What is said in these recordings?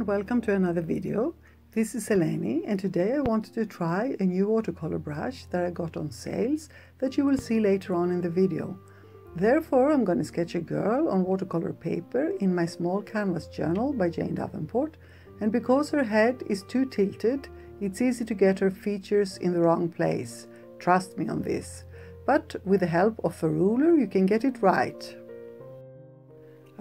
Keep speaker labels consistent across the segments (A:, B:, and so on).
A: and welcome to another video. This is Eleni and today I wanted to try a new watercolor brush that I got on sales that you will see later on in the video. Therefore I'm going to sketch a girl on watercolor paper in my small canvas journal by Jane Davenport and because her head is too tilted it's easy to get her features in the wrong place. Trust me on this. But with the help of a ruler you can get it right.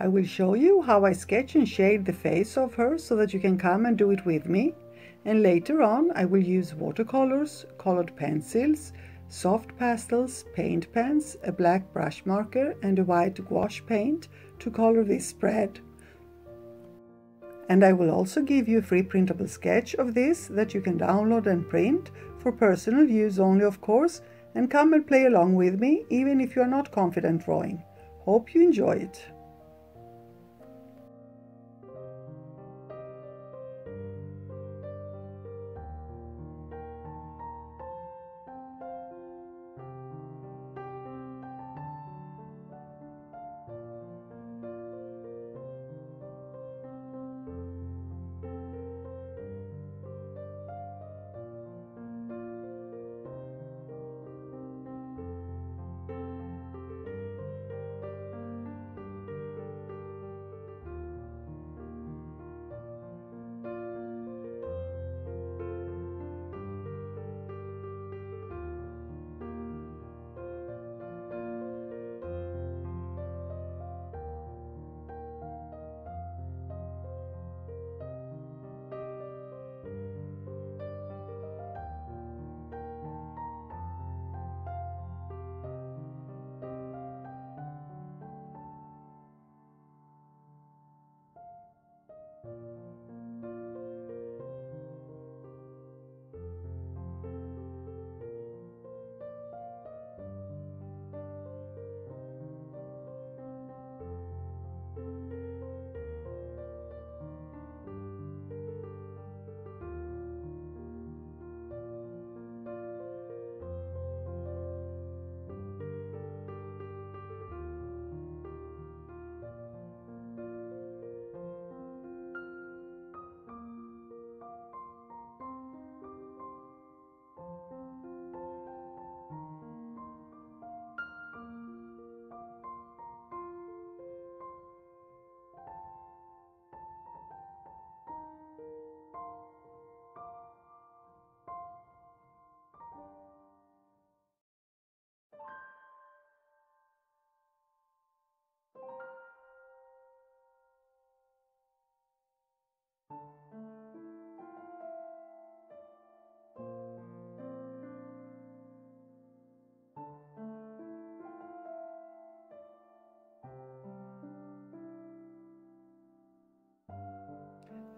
A: I will show you how I sketch and shade the face of her so that you can come and do it with me. And later on I will use watercolors, colored pencils, soft pastels, paint pens, a black brush marker and a white gouache paint to color this spread. And I will also give you a free printable sketch of this that you can download and print for personal use only of course and come and play along with me even if you are not confident drawing. Hope you enjoy it.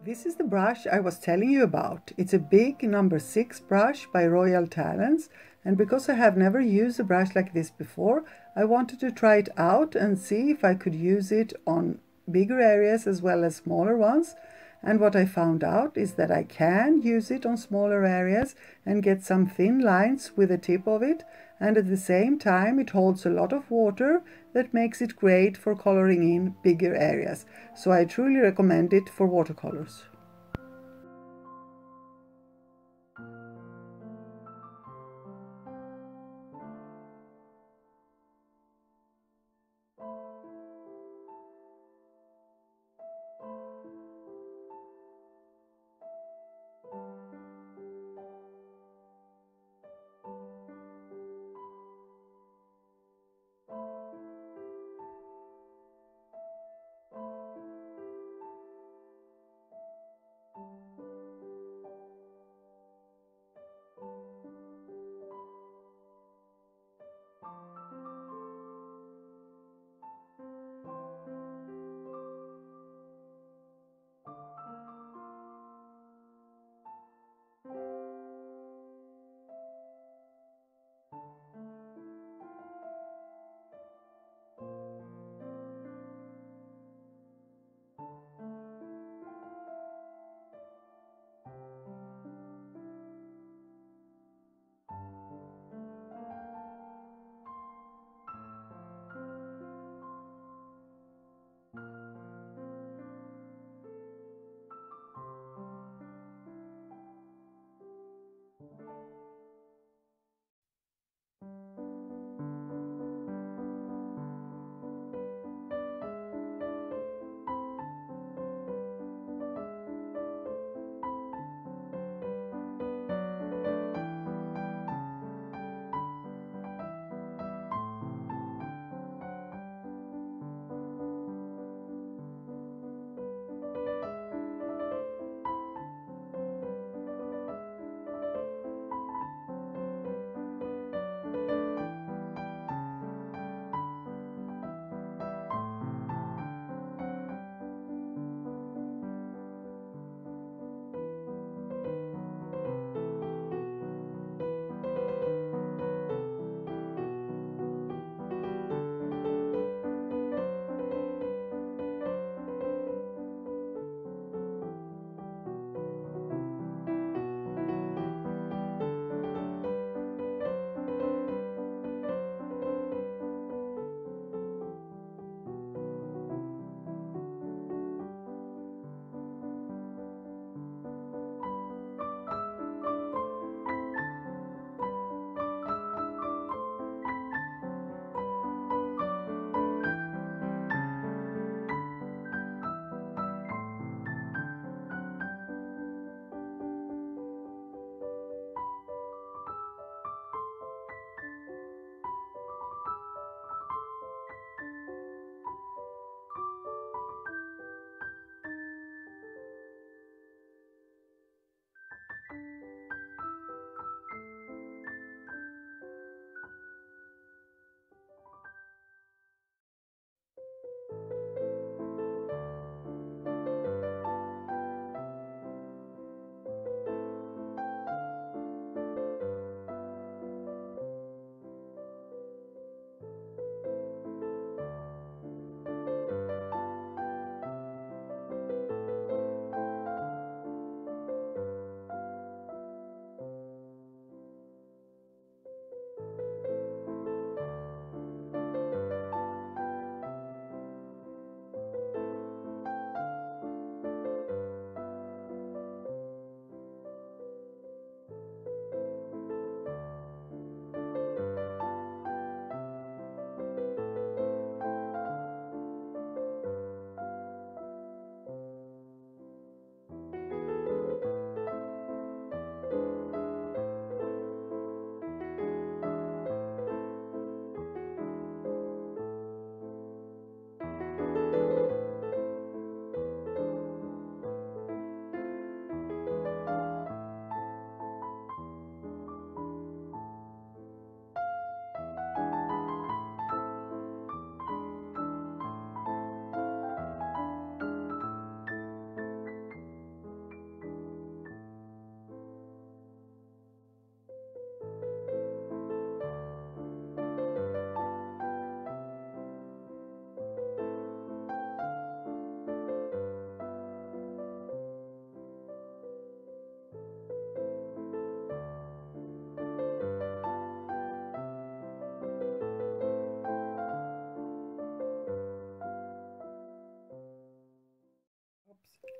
A: This is the brush I was telling you about. It's a big number 6 brush by Royal Talens and because I have never used a brush like this before, I wanted to try it out and see if I could use it on bigger areas as well as smaller ones. And what I found out is that I can use it on smaller areas and get some thin lines with the tip of it. And at the same time, it holds a lot of water that makes it great for coloring in bigger areas. So I truly recommend it for watercolors.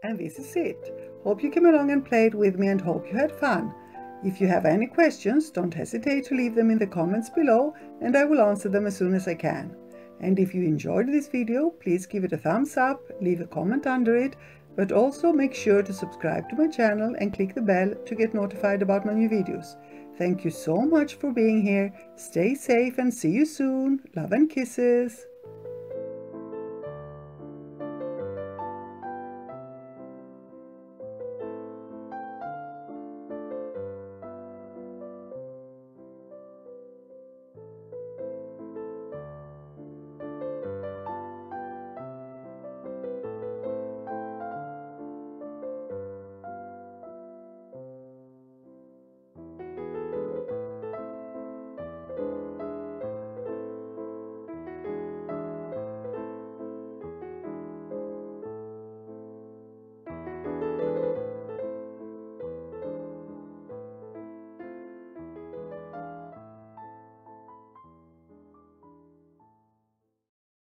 A: And this is it. Hope you came along and played with me and hope you had fun. If you have any questions, don't hesitate to leave them in the comments below and I will answer them as soon as I can. And if you enjoyed this video, please give it a thumbs up, leave a comment under it, but also make sure to subscribe to my channel and click the bell to get notified about my new videos. Thank you so much for being here. Stay safe and see you soon. Love and kisses.